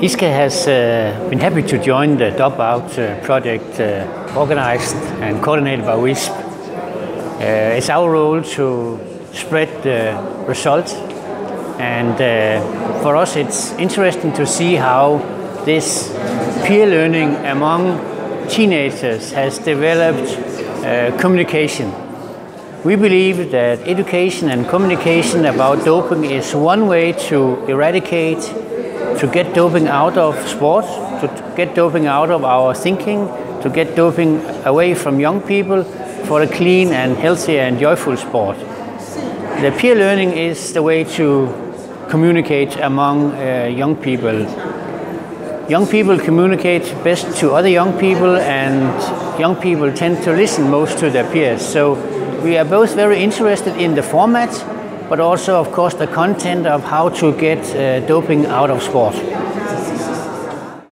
ISCA has uh, been happy to join the DopOut uh, project uh, organized and coordinated by UISP. Uh, it's our role to spread the results and uh, for us it's interesting to see how this peer learning among teenagers has developed communication. We believe that education and communication about doping is one way to eradicate to get doping out of sports, to get doping out of our thinking, to get doping away from young people for a clean and healthy and joyful sport. The peer learning is the way to communicate among uh, young people. Young people communicate best to other young people, and young people tend to listen most to their peers. So we are both very interested in the format but also, of course, the content of how to get uh, doping out of sport.